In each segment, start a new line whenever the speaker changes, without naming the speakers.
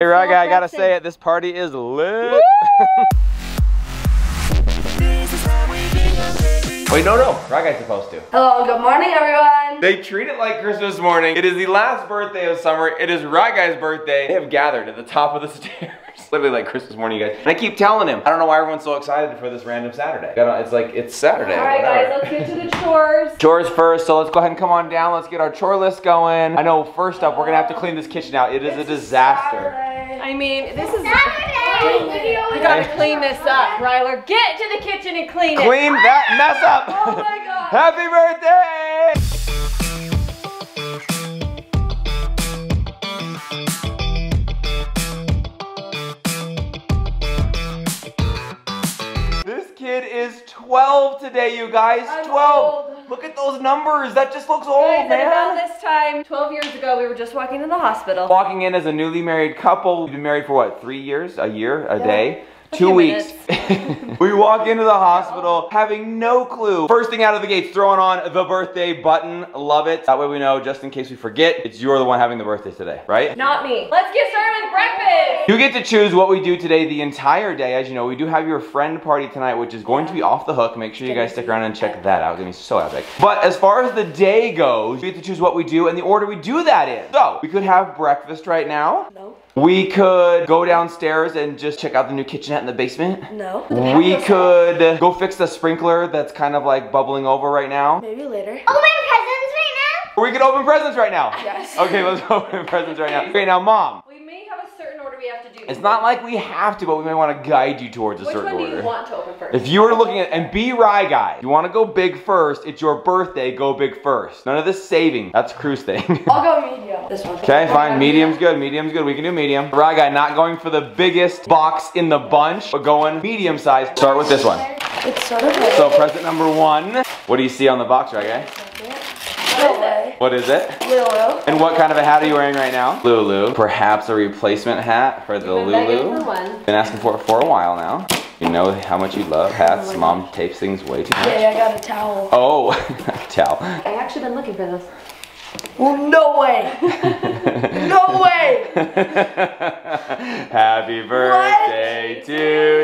Hey, Rye Guy, I gotta say it, this party is lit. Wait, no, no, Rye Guy's supposed to.
Hello, good morning, everyone.
They treat it like Christmas morning. It is the last birthday of summer. It is Rye Guy's birthday. They have gathered at the top of the stairs. Literally like Christmas morning, you guys. And I keep telling him, I don't know why everyone's so excited for this random Saturday. It's like, it's Saturday.
All right,
whatever.
guys, let's get to the chores.
Chores first, so let's go ahead and come on down. Let's get our chore list going. I know first up, we're gonna have to clean this kitchen out. It is a disaster.
I mean, this is. Saturday! You gotta clean this up, Ryler. Get to the kitchen and clean it.
Clean that mess up.
Oh my god.
Happy birthday! 12 today, you guys.
I'm
12.
old.
Look at those numbers. That just looks old,
at about this time, 12 years ago, we were just walking in the hospital.
Walking in as a newly married couple. We've been married for what, three years? A year? A day?
A
Two weeks. we walk into the hospital having no clue. First thing out of the gates, throwing on the birthday button. Love it. That way we know, just in case we forget, it's you're the one having the birthday today, right?
Not me. Let's get started with breakfast.
You get to choose what we do today the entire day. As you know, we do have your friend party tonight, which is going to be off the hook. Make sure you guys stick around and check that out. It's gonna be so epic. But as far as the day goes, we get to choose what we do and the order we do that in. So, we could have breakfast right now.
No.
We could go downstairs and just check out the new kitchenette in the basement.
No.
We could go fix the sprinkler that's kind of like bubbling over right now.
Maybe later.
Open presents right
Or we could open presents right now.
Yes.
Okay, let's open presents right now. Okay, now mom,
We may have a certain order we have to do.
it's not like we have to, but we may want to guide you towards a
Which
certain
one do
order.
you want to open first?
If you were looking at, and be Rye Guy, you want to go big first, it's your birthday, go big first. None of this saving. That's cruise thing.
I'll go medium. This one.
Okay, fine. Medium's good. Medium's good. We can do medium. Rye Guy not going for the biggest box in the bunch, but going medium size. Start with this one.
It's sort of like.
So present number one. What do you see on the box, Rye Guy?
No way.
What is it?
Lulu.
And what kind of a hat are you wearing right now? Lulu. Perhaps a replacement hat for the
Been begging for
Lulu.
one.
Been asking for it for a while now. You know how much you love hats. Oh, Mom tapes things way too much.
Yeah, I got a towel.
Oh, towel.
I actually been looking for this.
No way. No way.
Happy birthday to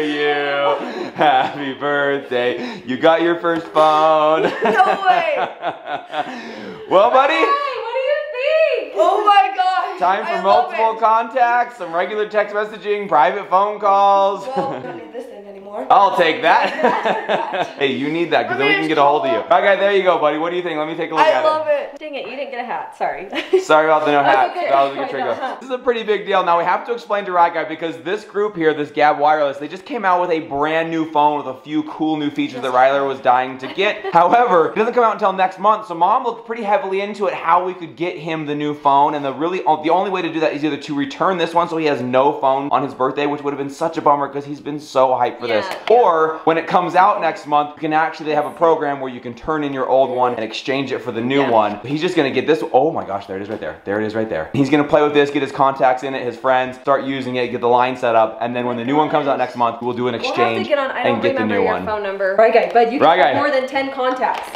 you. Happy birthday. You got your first phone.
No way.
well, buddy,
Hey, what do you think?
Oh my God.
time for
I love
multiple
it.
contacts, some regular text messaging, private phone calls.
Well, I don't need this thing anymore.
I'll take that. hey, you need that because then we can get a hold of you. Okay, there you go, buddy. What do you think? Let me take a look
I
at it.
I love
it.
it.
Dang it, you didn't get a hat. Sorry.
Sorry about the no hat.
okay.
That was a good trick.
know.
This is a pretty big deal. Now we have to explain to Rye Guy because this group here, this Gabb Wireless, they just came out with a brand new phone with a few cool new features that Ryler was dying to get. However, it doesn't come out until next month, so Mom looked pretty heavily into it how we could get him the new phone, and the really oh, the only way to do that is either to return this one so he has no phone on his birthday, which would have been such a bummer because he's been so hyped for this,
Yeah.
or when it comes out next month, you can actually have a program where you can turn in your old one and exchange it for the new
Yeah.
one. He's just gonna get this. Oh my gosh, there it is right there. There it is right there. He's gonna play with this, get his contacts in it, his friends, start using it, get the line set up, and then when the new one comes out next month, we'll do an
We'll have
exchange
to get on. I don't
and get the new
your
one.
phone number. Right, guy, but you can
Right,
have
guy.
more than 10 contacts.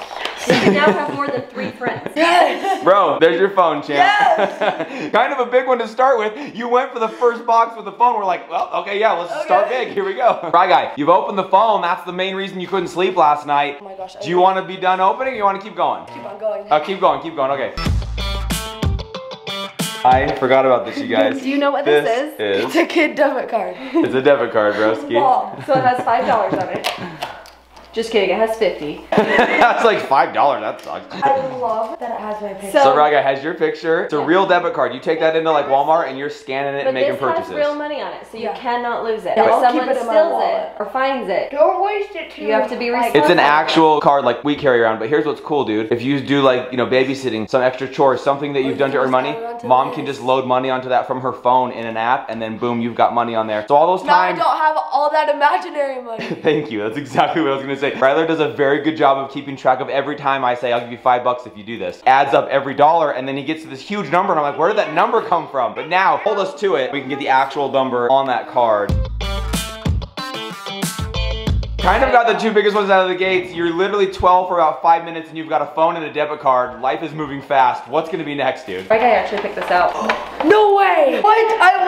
You can now have more than three friends.
Bro, there's your phone, champ. Yes! kind of a big one to start with. You went for the first box with the phone. We're like, well, okay, yeah, let's start big. Here we go. Rye Guy, you've opened the phone. That's the main reason you couldn't sleep last night.
Oh my gosh. I
Do you want to be done opening or you want to keep going?
keep on going?
Uh, keep going, keep going, okay. I forgot about this, you guys.
Do you know what this is? is?
It's a kid debit card.
It's a debit card, broski.
Mom.
So it has $5 on it. Just kidding, it has 50.
That's like five dollars. That sucks.
I love that it has my picture.
So-
So Rye Guy has your picture. It's a
Yeah.
real debit card. You take that into like Walmart and you're scanning it
But
and making
this
purchases.
has real money on it, so you
Yeah.
cannot lose it.
Yeah,
if someone
it
steals it or finds it,
Don't waste it too
You have to be
like-
It's an actual card like we carry around, but here's what's cool, dude. If you do like, you know, babysitting, some extra chores, something that you've
you
done to earn money,
just add it onto
mom
this.
can just load money onto that from her phone in an app, and then boom, you've got money on there. So all those times-
Now I don't have all that imaginary money.
Thank you. That's exactly what I was gonna say. Ryler does a very good job of keeping track of every time I say I'll give you five bucks if you do this. Adds up every dollar, and then he gets to this huge number, and I'm like, where did that number come from? But now, hold us to it. We can get the actual number on that card. Kind of got the two biggest ones out of the gates. You're literally 12 for about five minutes and you've got a phone and a debit card. Life is moving fast. What's gonna be next, dude?
My guy actually picked this out.
No way. What? I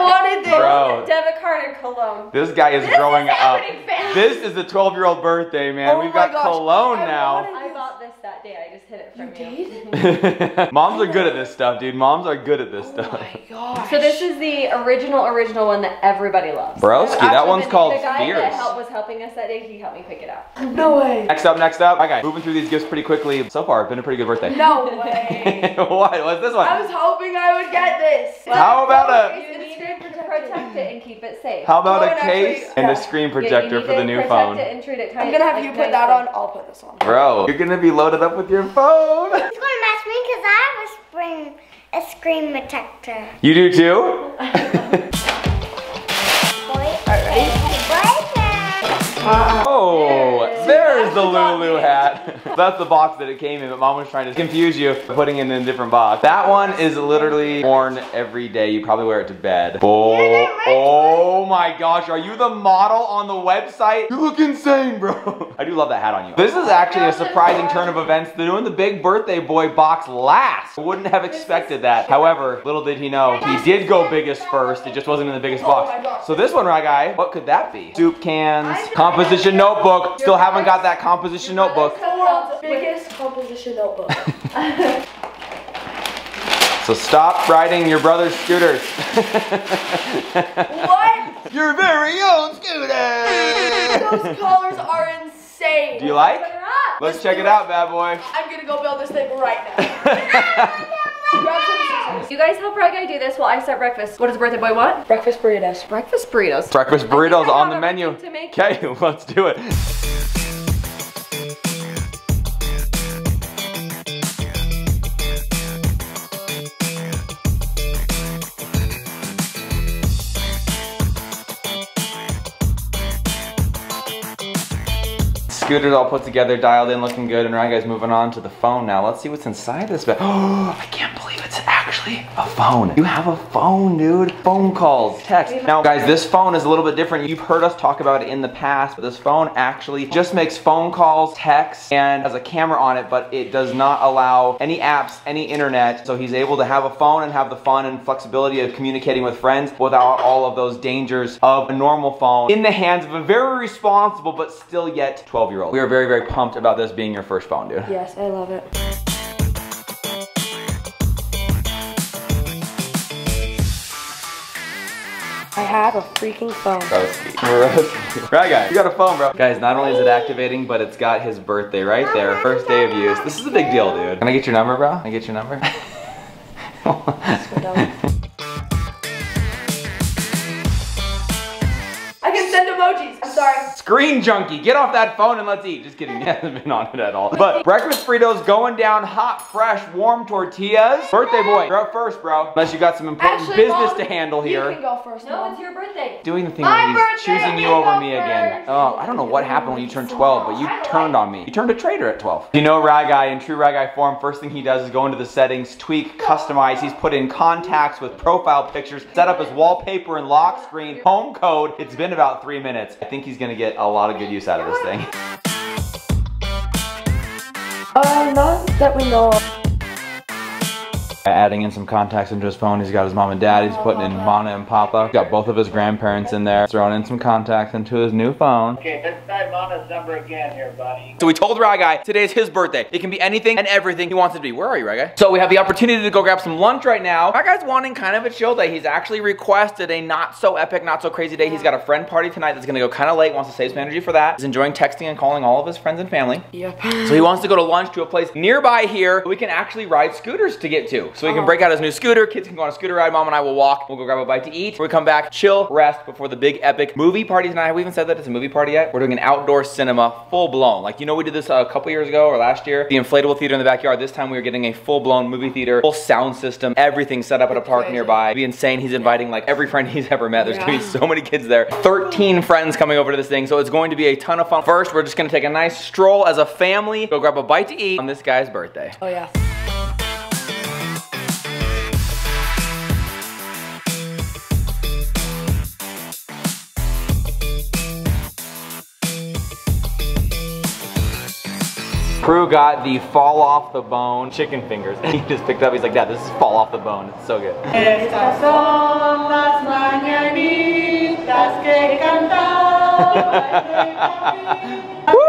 wanted this.
Bro,
Debit cologne.
this guy is
This
growing
is
up.
fast.
This is the 12 year old birthday, man.
Oh
We've got
gosh,
cologne
I
now.
I bought this that day. I just hid it from
You
you.
did?
Moms are good at this stuff, dude. Moms are good at this
Oh
stuff.
my gosh.
So this is the original, original one that everybody loves.
Broski, that one's
the-
called
The guy that
Fierce.
helped, was helping us that day, he helped me pick it out.
No way.
Next up, next up. Okay, moving through these gifts pretty quickly. So far, it's been a pretty good birthday.
No way.
what? What's this one?
I was hoping I would get this.
How about a-
You need to protect it and keep it safe.
How about
Oh,
a
and
case
actually-
and a screen projector
need
for the new phone?
It it
I'm gonna have
like
you put that on. I'll put this on.
Bro, you're gonna be loaded up with your phone.
It's going to match me because I have a spring, a screen protector.
You do too?
Boy, boyfriend.
Oh, The Lulu hat. That's the box that it came in, but mom was trying to confuse you by putting it in a different box. That one is literally worn every day. You probably wear it to bed. Oh, oh my gosh, are you the model on the website? You look insane, bro. I do love that hat on you. This is actually a surprising turn of events. They're doing the big birthday boy box last. Wouldn't have expected that. However, little did he know, he did go biggest first. It just wasn't in the biggest
Oh
box. So this one, Rye Guy, what could that be? Soup cans, composition notebook. Still haven't got that composition notebook.
The world's biggest composition notebook.
So stop riding your brother's scooters.
what?
Your very own scooter.
Those colors are insane.
Do you like?
Put her up.
Let's check it out, bad boy.
I'm gonna go build this thing right now. Grab some scissors.
You guys help Rye Guy do this while I start breakfast. What does birthday boy want?
Breakfast burritos.
Breakfast burritos.
Breakfast burritos on the menu.
everything to make
Okay, let's do it. Scooters all put together, dialed in, looking good, and Rye Guy's moving on to the phone now. Let's see what's inside this bag. Oh, I can't actually a phone. You have a phone, dude. Phone calls, text. Now guys, this phone is a little bit different. You've heard us talk about it in the past, but this phone actually just makes phone calls, texts, and has a camera on it, but it does not allow any apps, any internet. So he's able to have a phone and have the fun and flexibility of communicating with friends without all of those dangers of a normal phone in the hands of a very responsible but still yet 12 year old. We are very, very pumped about this being your first phone, dude.
Yes, I love it. Have a freaking phone.
Right, guys, you got a phone, bro. Guys, not only is it activating, but it's got his birthday right there. First day of use. This is a big deal, dude. Can I get your number, bro? Can I get your number? Screen junkie, get off that phone and let's eat. Just kidding, he hasn't been on it at all. But breakfast Fritos going down hot, fresh, warm tortillas. Birthday boy, you're up first, bro. Unless you got some important
Actually,
business
Mom,
to handle here.
You
here.
can go first.
No,
Mom.
it's your birthday.
Doing the thing
My
where he's
birthday,
choosing you
you
over
go
me again. Oh, I don't know what happened when you turned 12, but you turned on me. You turned a traitor at 12. You know Rye Guy in true Rye Guy form, first thing he does is go into the settings, tweak, customize. He's put in contacts with profile pictures, set up his wallpaper and lock screen, home code. It's been about three minutes. I think he's gonna get a lot of good use out of this thing.
Uh, not that we know of.
Adding in some contacts into his phone, he's got his mom and dad, he's putting in Mama and Papa. He's got both of his grandparents in there, throwing in some contacts into his new phone.
Okay, let's try Mama's number again here, buddy.
So we told Rye Guy today's his birthday. It can be anything and everything he wants it to be. Where are you, Rye Guy? So we have the opportunity to go grab some lunch right now. Rye Guy's wanting kind of a chill day. He's actually requested a not so epic, not so crazy day. He's got a friend party tonight that's gonna go kind of late, wants to save some energy for that. He's enjoying texting and calling all of his friends and family.
Yep.
So he wants to go to lunch to a place nearby here we can actually ride scooters to get to. So he can break out his new scooter. Kids can go on a scooter ride. Mom and I will walk. We'll go grab a bite to eat. When we come back, chill, rest before the big epic movie party tonight. Have we even said that it's a movie party yet? We're doing an outdoor cinema, full blown. Like you know we did this a couple years ago or last year. The inflatable theater in the backyard. This time we are getting a full blown movie theater, full sound system, everything set up at a park
Crazy.
nearby. It'd be insane. He's inviting like every friend he's ever met. There's gonna be so many kids there. 13 friends coming over to this thing. So it's going to be a ton of fun. First, we're just gonna take a nice stroll as a family, go grab a bite to eat on this guy's birthday.
Oh yeah.
Crew got the fall off the bone chicken fingers. And he just picked up, he's like, Dad, this is fall off the bone. It's so good.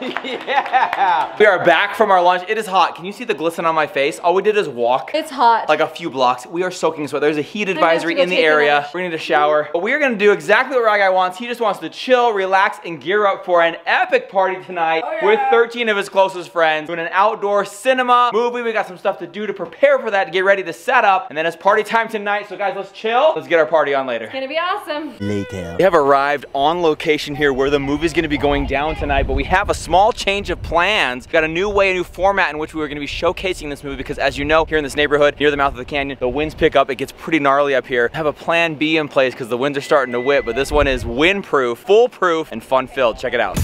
yeah! We are back from our lunch. It is hot. Can you see the glisten on my face? All we did is walk.
It's hot.
like a few blocks. We are soaking sweat. There's a heat advisory in the area.
lunch.
We're gonna need a shower. But we are gonna do exactly what Rye Guy wants. He just wants to chill, relax, and gear up for an epic party tonight oh, with 13 of his closest friends. Doing an outdoor cinema movie. We got some stuff to do to prepare for that, to get ready to set up. And then it's party time tonight. So guys, let's chill. Let's get our party on later.
It's gonna be awesome. Later.
We have arrived on location here where the movie's gonna be going down tonight, but we have a small change of plans. We've got a new way, a new format in which we were gonna be showcasing this movie because as you know, here in this neighborhood, near the mouth of the canyon, the winds pick up, it gets pretty gnarly up here. have a plan B in place because the winds are starting to whip, but this one is windproof, foolproof, and fun-filled. Check it out.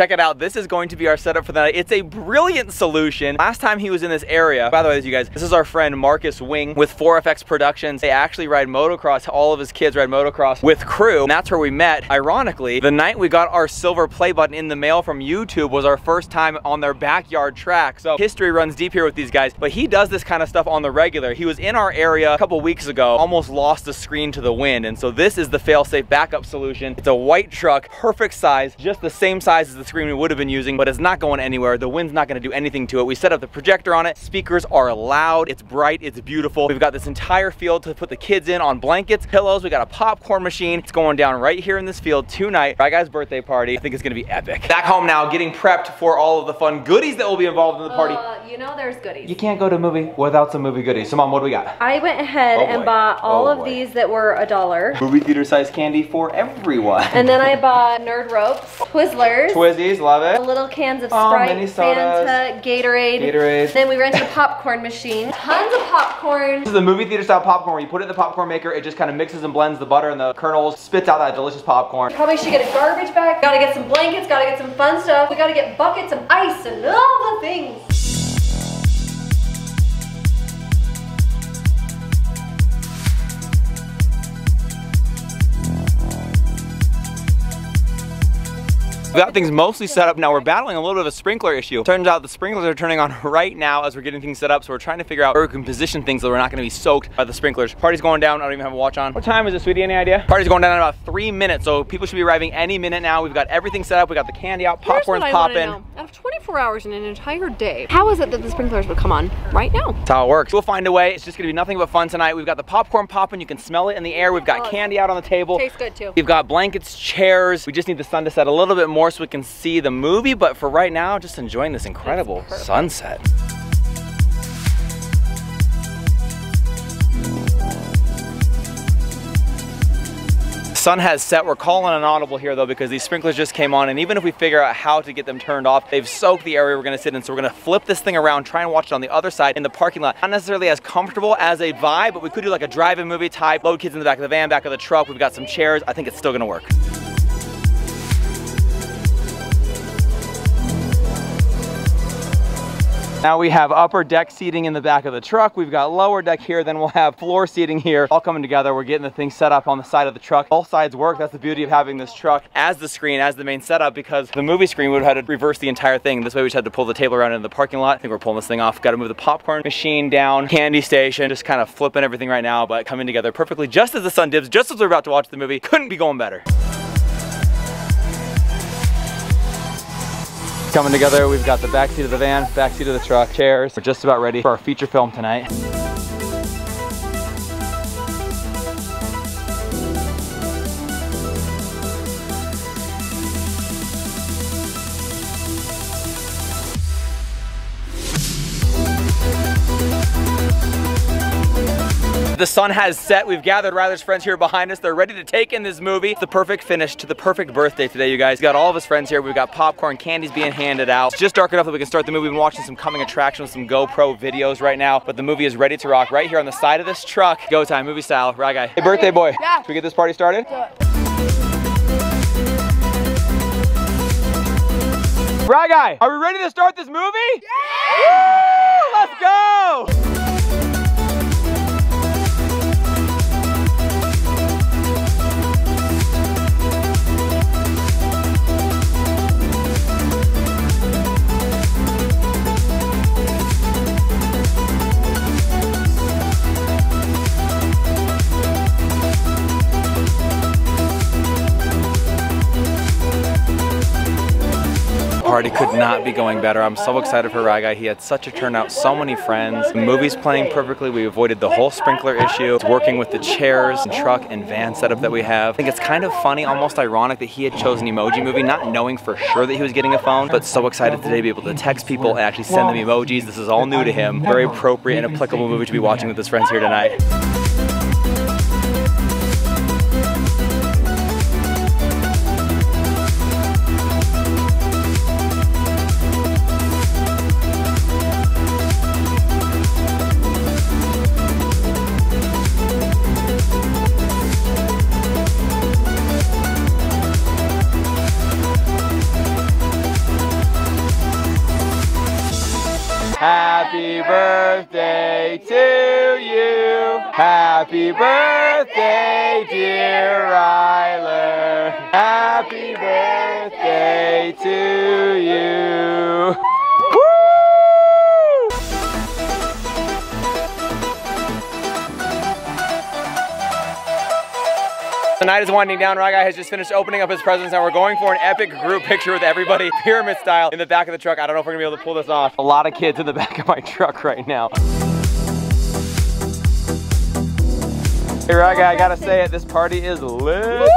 Check it out. This is going to be our setup for the night. It's a brilliant solution. Last time he was in this area, by the way, you guys, this is our friend Marcus Wing with 4FX Productions. They actually ride motocross. All of his kids ride motocross with crew. And that's where we met. Ironically, the night we got our silver play button in the mail from YouTube was our first time on their backyard track. So history runs deep here with these guys, but he does this kind of stuff on the regular. He was in our area a couple weeks ago, almost lost the screen to the wind. And so this is the fail-safe backup solution. It's a white truck, perfect size, just the same size as the screen we would have been using, but it's not going anywhere. The wind's not gonna do anything to it. We set up the projector on it. Speakers are loud, it's bright, it's beautiful. We've got this entire field to put the kids in on blankets, pillows. We got a popcorn machine. It's going down right here in this field tonight. Rye Guy's birthday party. I think it's gonna be epic. Back home now, getting prepped for all of the fun goodies that will be involved in the party.
Uh, you know there's goodies.
You can't go to a movie without some movie goodies. So mom, what do we got?
I went ahead
Oh,
and bought all
Oh,
of
boy.
these that were a dollar.
Movie theater size candy for everyone.
And then I bought Nerd Ropes, Twizzlers,
Love it.
little cans of
Oh,
Sprite,
sodas.
Fanta, Gatorade.
Gatorade.
Then we rented a popcorn machine. Tons of popcorn.
This is the movie theater style popcorn where you put it in the popcorn maker, it just kind of mixes and blends the butter and the kernels, spits out that delicious popcorn.
Probably should get a garbage bag. Gotta get some blankets, gotta get some fun stuff. We gotta get buckets of ice and all the things.
We got things mostly set up now. We're battling a little bit of a sprinkler issue. Turns out the sprinklers are turning on right now as we're getting things set up, so we're trying to figure out where we can position things so we're not gonna be soaked by the sprinklers. Party's going down, I don't even have a watch on. What time is it, sweetie, any idea? Party's going down in about three minutes, so people should be arriving any minute now. We've got everything set up, we got the candy out, popcorn's
what I wanna
popping.
Out of 24 hours in an entire day, how is it that the sprinklers would come on right now?
That's how it works. We'll find a way. It's just gonna be nothing but fun tonight. We've got the popcorn popping. You can smell it in the air. We've got
Oh.
candy out on the table.
Tastes good too.
We've got blankets, chairs. We just need the sun to set a little bit more so we can see the movie. But for right now, just enjoying this incredible sunset. Sun has set. We're calling an audible here though because these sprinklers just came on and even if we figure out how to get them turned off, they've soaked the area we're gonna sit in. So we're gonna flip this thing around, try and watch it on the other side in the parking lot. Not necessarily as comfortable as a vibe, but we could do like a drive-in movie type, load kids in the back of the van, back of the truck. We've got some chairs. I think it's still gonna work. Now we have upper deck seating in the back of the truck. We've got lower deck here, then we'll have floor seating here. All coming together. We're getting the thing set up on the side of the truck. Both sides work. That's the beauty of having this truck as the screen, as the main setup, because the movie screen would have had to reverse the entire thing. This way we just had to pull the table around into the parking lot. I think we're pulling this thing off. Got to move the popcorn machine down, candy station, just kind of flipping everything right now, but coming together perfectly just as the sun dips, just as we're about to watch the movie. Couldn't be going better. Coming together, we've got the back seat of the van, back seat of the truck, chairs. We're just about ready for our feature film tonight. The sun has set. We've gathered Ryler's friends here behind us. They're ready to take in this movie. It's the perfect finish to the perfect birthday today, you guys. We've got all of his friends here. We've got popcorn, candies being handed out. It's just dark enough that we can start the movie. We've been watching some coming attractions, some GoPro videos right now, but the movie is ready to rock right here on the side of this truck. Go time, movie style, Rye guy. Hey, birthday boy.
Yeah.
Should we get this party started? Rye guy, are we ready to start this movie? Yeah! Woo! Let's go! Not be going better. I'm so excited for Guy. He had such a turnout, so many friends. The movie's playing perfectly. We avoided the whole sprinkler issue. It's working with the chairs and truck and van setup that we have. I think it's kind of funny, almost ironic that he had chosen Emoji Movie, not knowing for sure that he was getting a phone, but so excited today to be able to text people and actually send them emojis. This is all new to him. Very appropriate and applicable movie to be watching with his friends here tonight. Happy birthday, dear Ryler. Happy birthday to you. The night is winding down. Rye Guy has just finished opening up his presents and we're going for an epic group picture with everybody pyramid style in the back of the truck. I don't know if we're gonna be able to pull this off. A lot of kids in the back of my truck right now. Hey Rye Guy, I gotta say it, this party is lit.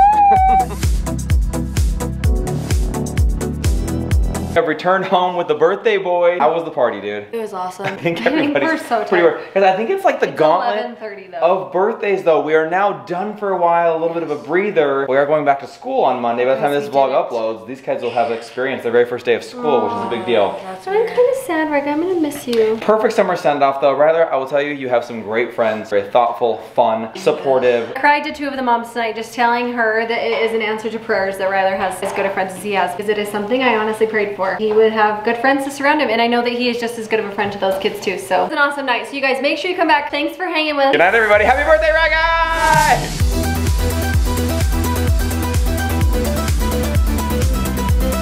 I've returned home with the birthday boy. How was the party, dude?
It was awesome.
I think everybody's
We're so
pretty
tired.
worried. Because I think it's like the
It's
gauntlet of birthdays though. We are now done for a while, a little bit of a breather. We are going back to school on Monday. By the time this
we
vlog
did it.
uploads, these kids will have experienced their very first day of school, which is a big deal.
That's
I'm kind of sad, Rick. I'm gonna miss you.
Perfect summer send off though. Rather, I will tell you, you have some great friends. Very thoughtful, fun, supportive.
I cried to two of the moms tonight just telling her that it is an answer to prayers that Ryler has as good of friends as he has because it is something I honestly prayed for. He would have good friends to surround him and I know that he is just as good of a friend to those kids too. So it's an awesome night. So you guys make sure you come back. Thanks for hanging with us.
Good night, everybody. Happy birthday, Rye Guy!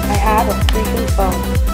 I have a freaking phone.